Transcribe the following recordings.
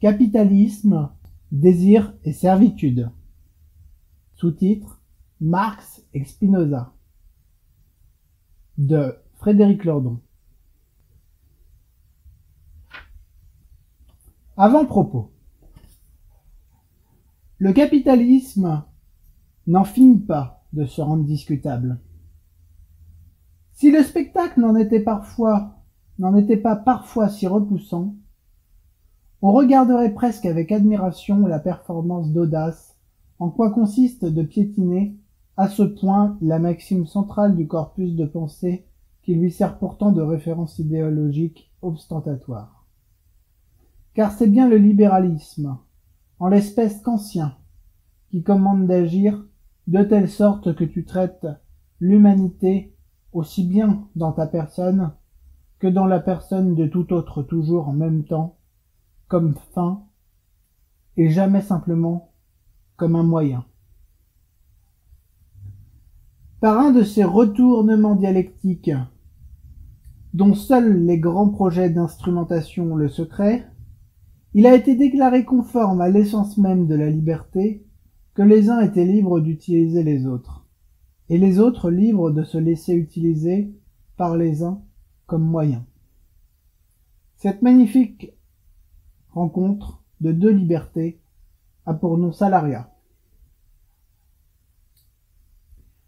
Capitalisme, désir et servitude. Sous-titre Marx et Spinoza de Frédéric Lordon. Avant-propos. Le capitalisme n'en finit pas de se rendre discutable. Si le spectacle n'en était parfois, n'en était pas parfois si repoussant, on regarderait presque avec admiration la performance d'audace en quoi consiste de piétiner à ce point la maxime centrale du corpus de pensée qui lui sert pourtant de référence idéologique ostentatoire. Car c'est bien le libéralisme, en l'espèce qu'ancien, qui commande d'agir de telle sorte que tu traites l'humanité aussi bien dans ta personne que dans la personne de tout autre toujours en même temps, comme fin, et jamais simplement comme un moyen. Par un de ces retournements dialectiques dont seuls les grands projets d'instrumentation le secret, il a été déclaré conforme à l'essence même de la liberté que les uns étaient libres d'utiliser les autres, et les autres libres de se laisser utiliser par les uns comme moyen. Cette magnifique rencontre de deux libertés a pour nom salariat.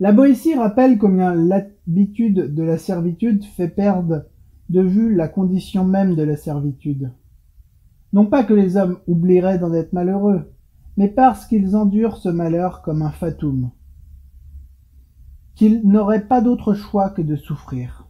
La Boétie rappelle combien l'habitude de la servitude fait perdre de vue la condition même de la servitude. Non pas que les hommes oublieraient d'en être malheureux, mais parce qu'ils endurent ce malheur comme un fatum, qu'ils n'auraient pas d'autre choix que de souffrir,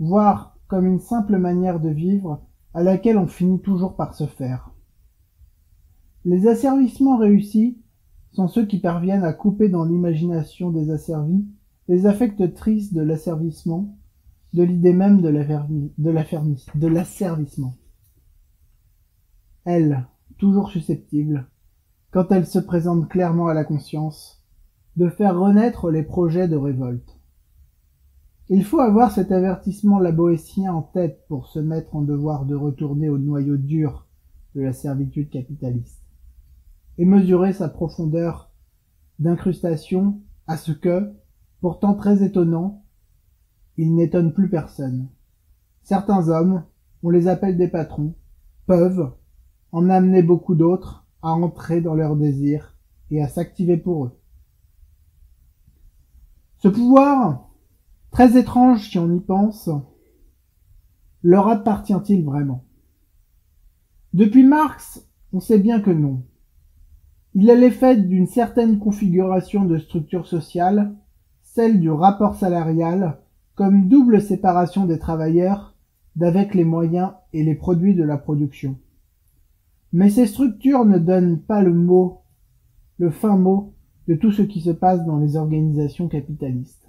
voire comme une simple manière de vivre à laquelle on finit toujours par se faire. Les asservissements réussis sont ceux qui parviennent à couper dans l'imagination des asservis les affects tristes de l'asservissement, de l'idée même de l'asservissement. Elle, toujours susceptible, quand elle se présente clairement à la conscience, de faire renaître les projets de révolte. Il faut avoir cet avertissement laboétien en tête pour se mettre en devoir de retourner au noyau dur de la servitude capitaliste et mesurer sa profondeur d'incrustation à ce que, pourtant très étonnant, il n'étonne plus personne. Certains hommes, on les appelle des patrons, peuvent en amener beaucoup d'autres à entrer dans leurs désirs et à s'activer pour eux. Ce pouvoir, très étrange si on y pense, leur appartient-il vraiment? Depuis Marx, on sait bien que non. Il est l'effet d'une certaine configuration de structure sociale, celle du rapport salarial, comme double séparation des travailleurs d'avec les moyens et les produits de la production. Mais ces structures ne donnent pas le mot, le fin mot de tout ce qui se passe dans les organisations capitalistes.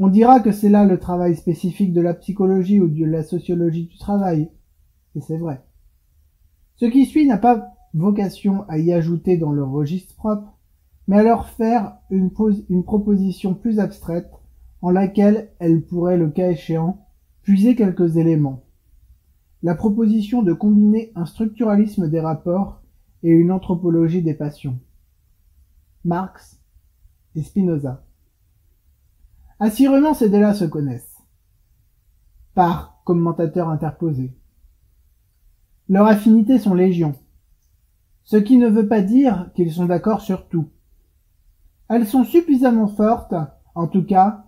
On dira que c'est là le travail spécifique de la psychologie ou de la sociologie du travail, et c'est vrai. Ce qui suit n'a pas vocation à y ajouter dans leur registre propre, mais à leur faire une, proposition plus abstraite en laquelle elle pourrait, le cas échéant, puiser quelques éléments. La proposition de combiner un structuralisme des rapports et une anthropologie des passions. Marx et Spinoza. Assurément, ces deux-là se connaissent. Par commentateurs interposés. Leurs affinités sont légion ce qui ne veut pas dire qu'ils sont d'accord sur tout. Elles sont suffisamment fortes, en tout cas,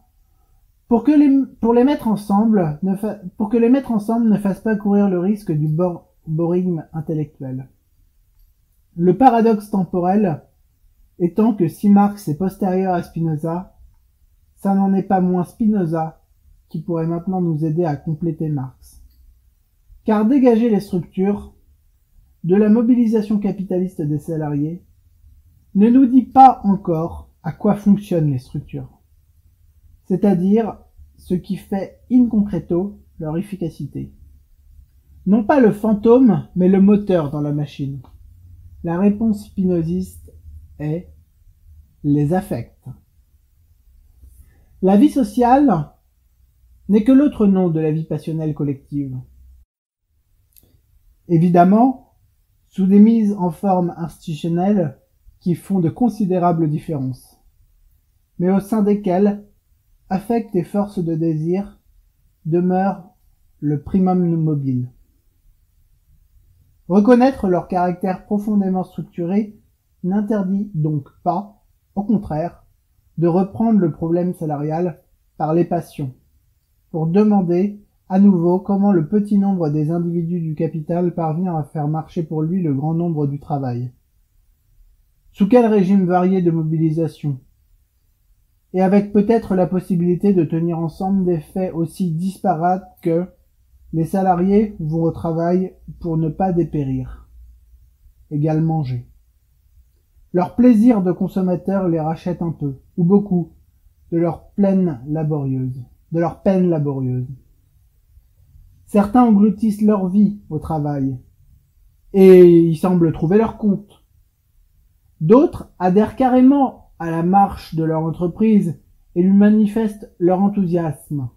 pour que les, pour mettre ensemble, ne fassent pas courir le risque du bor intellectuel. Le paradoxe temporel étant que si Marx est postérieur à Spinoza, ça n'en est pas moins Spinoza qui pourrait maintenant nous aider à compléter Marx. Car dégager les structures, de la mobilisation capitaliste des salariés ne nous dit pas encore à quoi fonctionnent les structures, c'est-à-dire ce qui fait in concreto leur efficacité. Non pas le fantôme, mais le moteur dans la machine. La réponse spinoziste est les affects. La vie sociale n'est que l'autre nom de la vie passionnelle collective. Évidemment, sous des mises en forme institutionnelles qui font de considérables différences, mais au sein desquelles affect et force de désir demeurent le primum mobile. Reconnaître leur caractère profondément structuré n'interdit donc pas, au contraire, de reprendre le problème salarial par les passions, pour demander à nouveau comment le petit nombre des individus du capital parvient à faire marcher pour lui le grand nombre du travail. Sous quel régime varié de mobilisation? Et avec peut-être la possibilité de tenir ensemble des faits aussi disparates que les salariés vont au pour ne pas dépérir, égal manger. Leur plaisir de consommateur les rachète un peu, ou beaucoup, de leur peine laborieuse, de leur peine laborieuse. Certains engloutissent leur vie au travail, et ils semblent trouver leur compte. D'autres adhèrent carrément à la marche de leur entreprise et lui manifestent leur enthousiasme.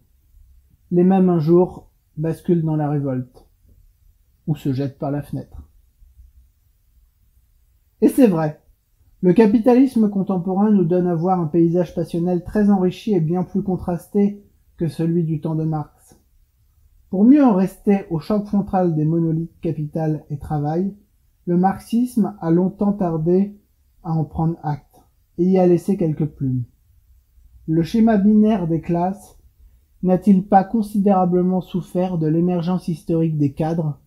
Les mêmes un jour basculent dans la révolte, ou se jettent par la fenêtre. Et c'est vrai, le capitalisme contemporain nous donne à voir un paysage passionnel très enrichi et bien plus contrasté que celui du temps de Marx. Pour mieux en rester au choc frontal des monolithes capital et travail, le marxisme a longtemps tardé à en prendre acte et y a laissé quelques plumes. Le schéma binaire des classes n'a-t-il pas considérablement souffert de l'émergence historique des cadres,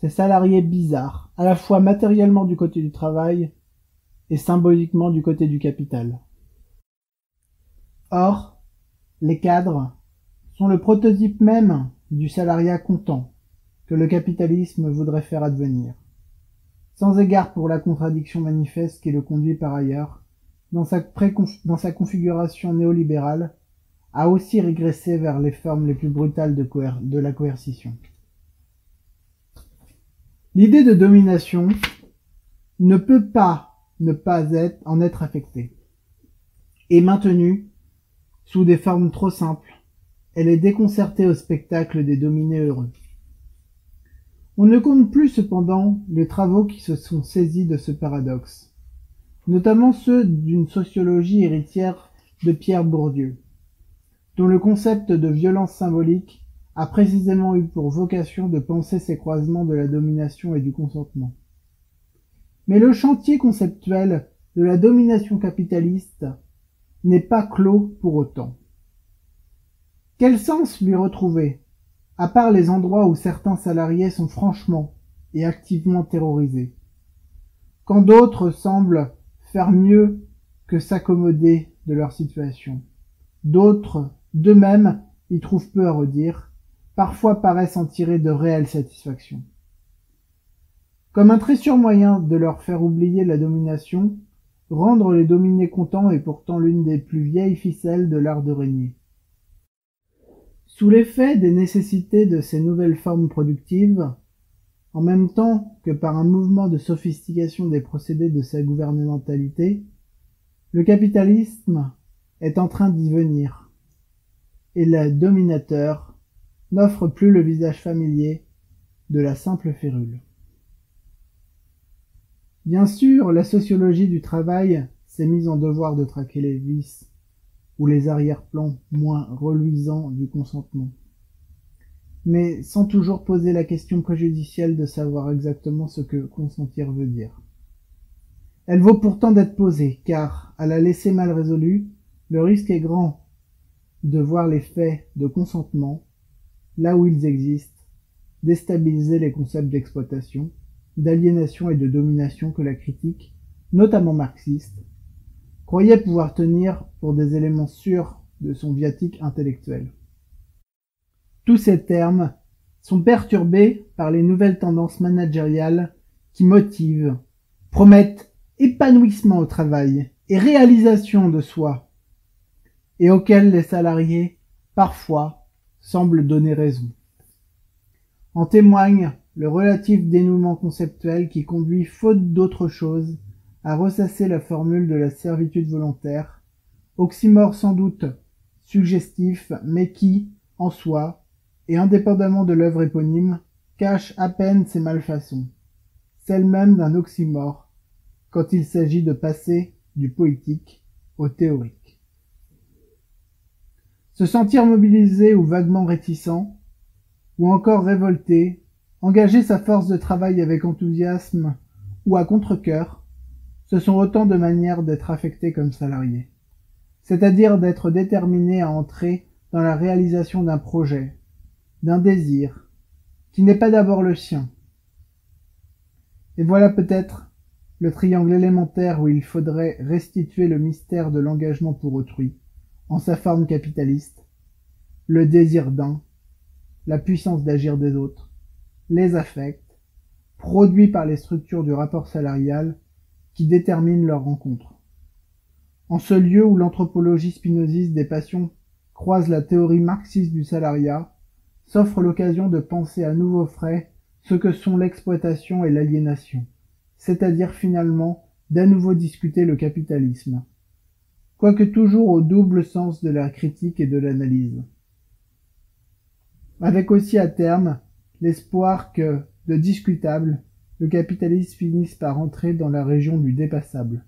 ces salariés bizarres, à la fois matériellement du côté du travail et symboliquement du côté du capital. Or, les cadres sont le prototype même du salariat content que le capitalisme voudrait faire advenir. Sans égard pour la contradiction manifeste qui le conduit par ailleurs, dans sa, configuration néolibérale, à aussi régresser vers les formes les plus brutales de la coercition. L'idée de domination ne peut pas ne pas en être affectée. Et maintenue, sous des formes trop simples, elle est déconcertée au spectacle des dominés heureux. On ne compte plus cependant les travaux qui se sont saisis de ce paradoxe, notamment ceux d'une sociologie héritière de Pierre Bourdieu, dont le concept de violence symbolique a précisément eu pour vocation de penser ces croisements de la domination et du consentement. Mais le chantier conceptuel de la domination capitaliste n'est pas clos pour autant. Quel sens lui retrouver, à part les endroits où certains salariés sont franchement et activement terrorisés, quand d'autres semblent faire mieux que s'accommoder de leur situation. D'autres, d'eux-mêmes, y trouvent peu à redire, parfois paraissent en tirer de réelles satisfactions. Comme un très sûr moyen de leur faire oublier la domination, rendre les dominés contents est pourtant l'une des plus vieilles ficelles de l'art de régner. Sous l'effet des nécessités de ces nouvelles formes productives, en même temps que par un mouvement de sophistication des procédés de sa gouvernementalité, le capitalisme est en train d'y venir, et le dominateur n'offre plus le visage familier de la simple férule. Bien sûr, la sociologie du travail s'est mise en devoir de traquer les vices ou les arrière-plans moins reluisants du consentement. Mais sans toujours poser la question préjudicielle de savoir exactement ce que consentir veut dire. Elle vaut pourtant d'être posée, car, à la laisser mal résolue, le risque est grand de voir les faits de consentement, là où ils existent, déstabiliser les concepts d'exploitation, d'aliénation et de domination que la critique, notamment marxiste, croyait pouvoir tenir pour des éléments sûrs de son viatique intellectuel. Tous ces termes sont perturbés par les nouvelles tendances managériales qui motivent, promettent épanouissement au travail et réalisation de soi, et auxquels les salariés, parfois, semblent donner raison. En témoigne le relatif dénouement conceptuel qui conduit, faute d'autre chose, à ressasser la formule de la servitude volontaire, oxymore sans doute suggestif, mais qui, en soi, et indépendamment de l'œuvre éponyme, cache à peine ses malfaçons, celle même d'un oxymore, quand il s'agit de passer du poétique au théorique. Se sentir mobilisé ou vaguement réticent, ou encore révolté, engager sa force de travail avec enthousiasme ou à contre-cœur, ce sont autant de manières d'être affecté comme salarié, c'est-à-dire d'être déterminé à entrer dans la réalisation d'un projet, d'un désir, qui n'est pas d'abord le sien. Et voilà peut-être le triangle élémentaire où il faudrait restituer le mystère de l'engagement pour autrui, en sa forme capitaliste, le désir d'un, la puissance d'agir des autres, les affects, produits par les structures du rapport salarial qui déterminent leur rencontre. En ce lieu où l'anthropologie spinoziste des passions croise la théorie marxiste du salariat, s'offre l'occasion de penser à nouveau frais ce que sont l'exploitation et l'aliénation c'est-à-dire finalement d'à nouveau discuter le capitalisme, quoique toujours au double sens de la critique et de l'analyse. Avec aussi à terme l'espoir que, de discutable, le capitalisme finisse par entrer dans la région du dépassable.